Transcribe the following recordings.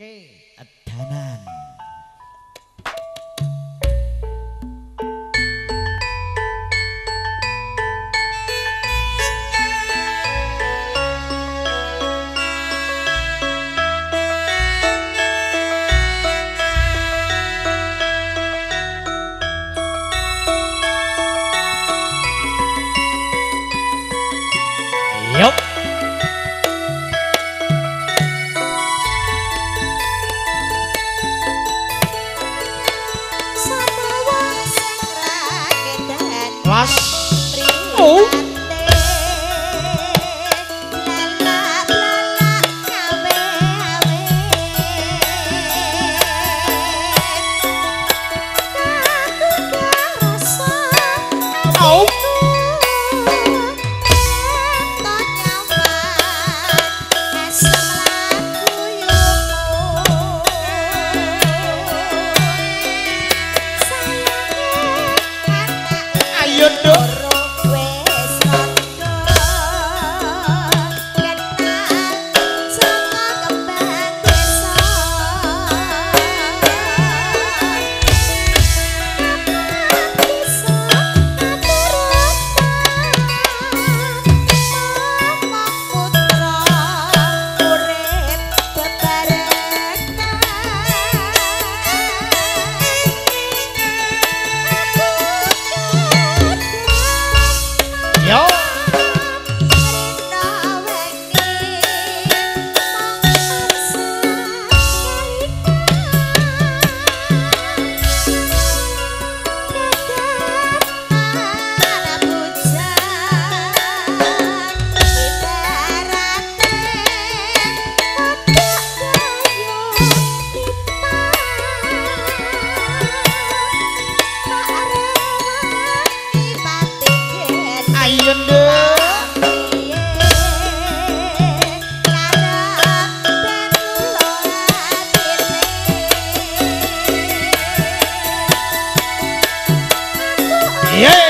Ke Danan más. Yeah.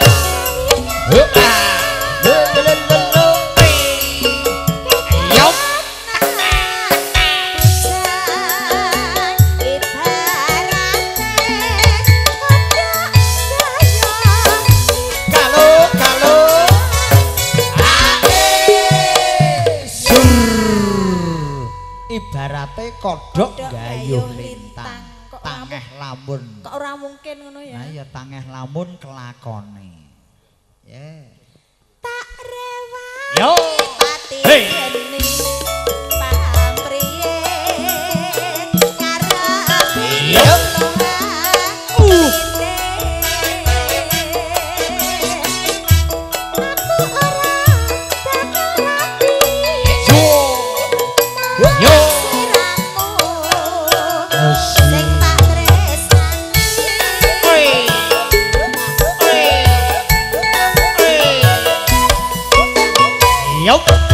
Ibarate kodok gayuh lintang, tangeh lamun. Kok ora mungkin ngono ya? Nah ya tangeh lamun kelakone. Ya. Tak rewani Yo. pati Hey. nhúc